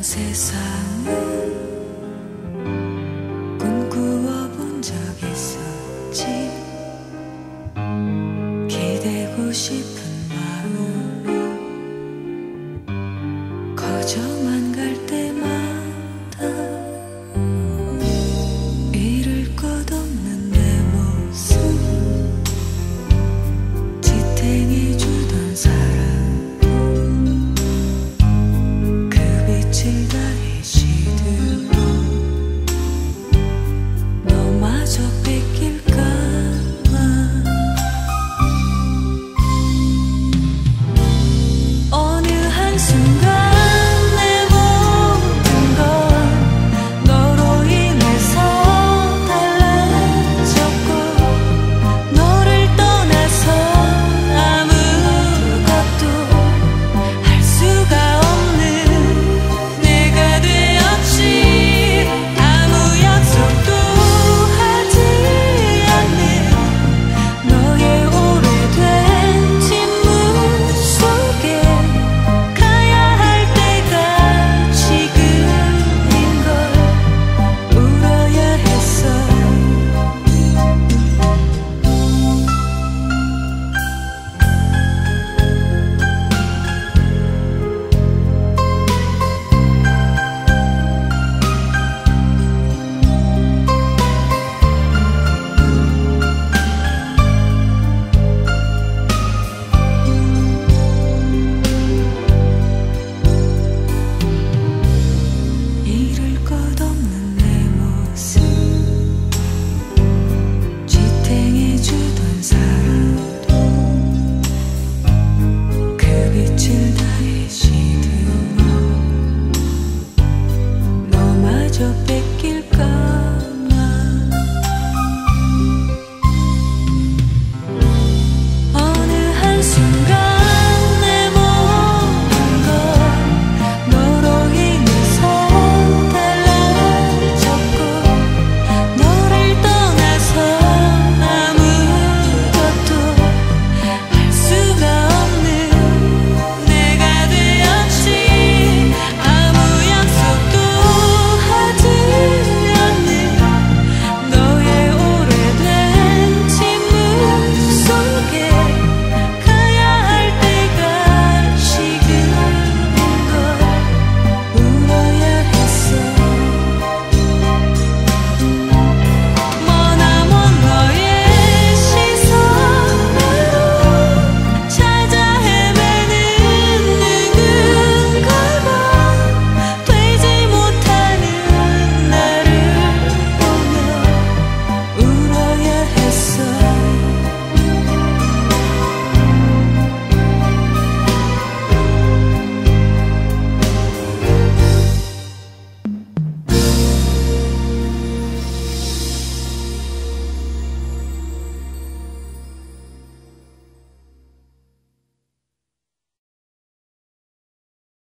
세상은 꿈꾸어 본 적 있었지 기대고 싶은 마음이 거저만 갈 때.